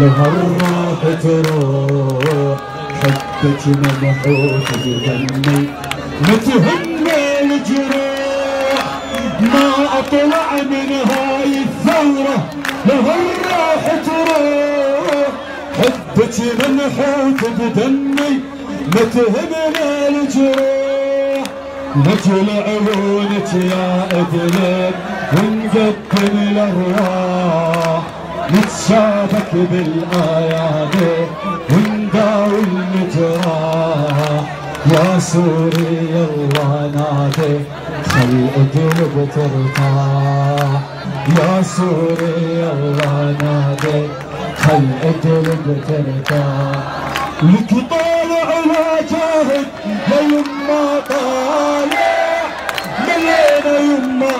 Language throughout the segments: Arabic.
لها الروح تروح حبك مبحوث تهني متهنى الجروح ما اطلع من هاي الثورة لها الروح تروح حبك مبحوث بدمي متهنى الجروح مثل عيونك يا ابنك ونقدم الارواح نتشابك بالايادي ونداوي الجراح يا سوري الله نادي خل أدلب ترتاح يا سوري الله نادي خل أدلب ترتاح لك طالع وجاهد يا يما طالع. ملينا يما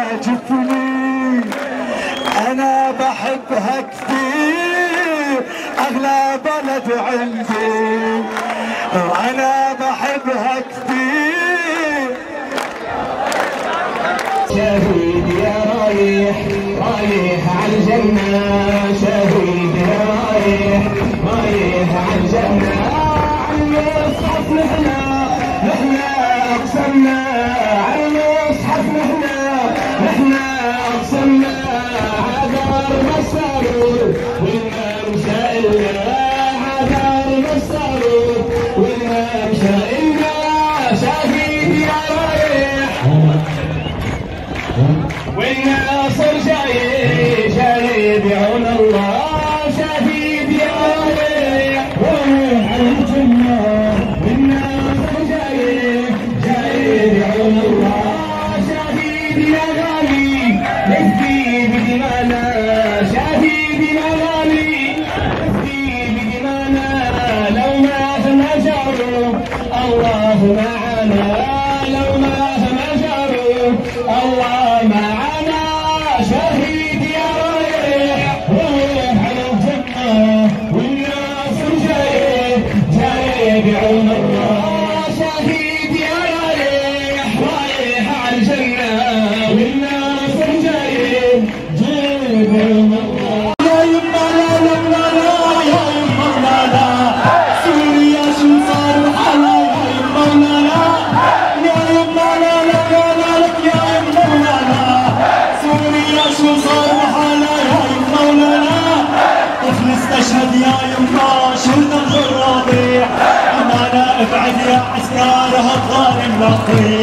تعجبني أنا بحبها كثير أغلى بلد عندي. وأنا بحبها كثير. يا رايح رايح على الجنة. الأغاني نهدي بدمانا شادي لو ما تناجروا الله معنا Amen.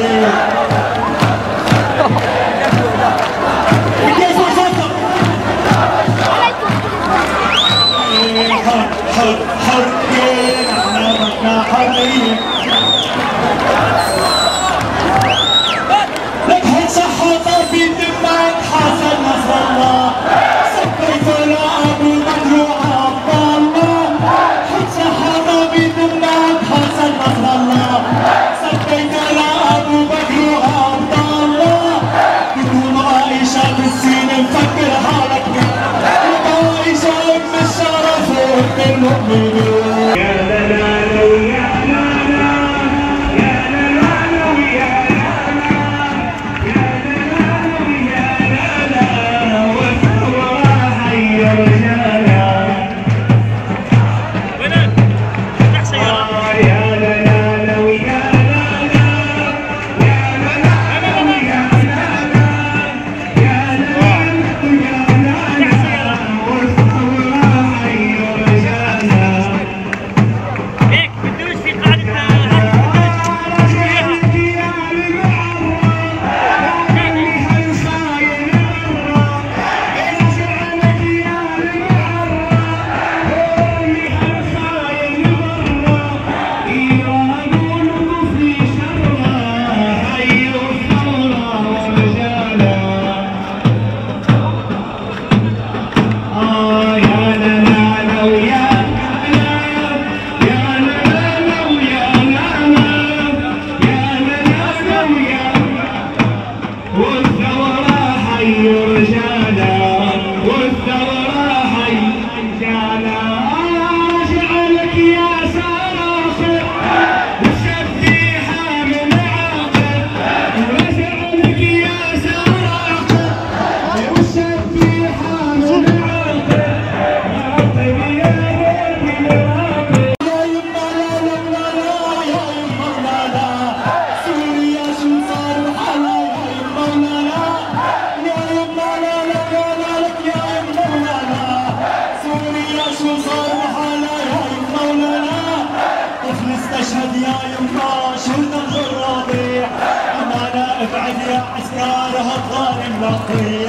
I'll clean.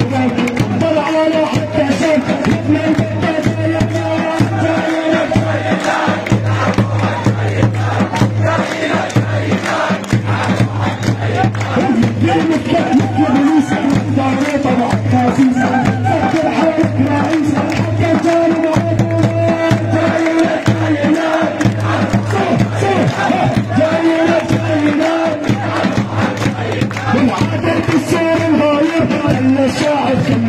Thank you.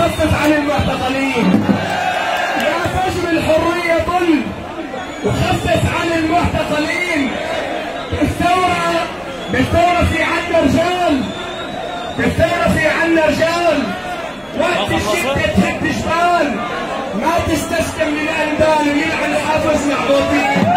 وخفف عن المعتقلين يا فجر الحرية طل وخفف عن المعتقلين بالثورة بالثورة في عنا رجال بالثورة في عنا رجال وقت الشدة تهد جبال ما تستسلم للأندال ويلعن حافظ معبوطين